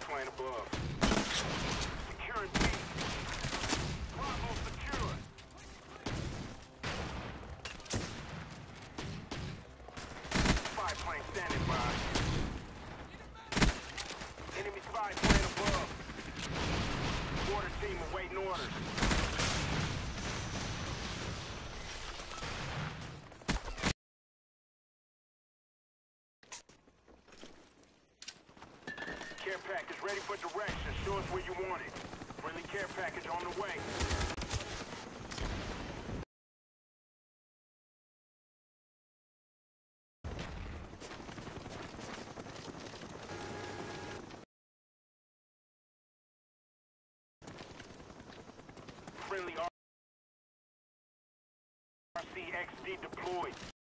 plane above. Securing B. Bravo secure. Spy plane standing by. Enemy spy plane above. Mortar team awaiting orders. Care package ready for direction. Show us where you want it. Friendly care package on the way. Friendly RCXD deployed.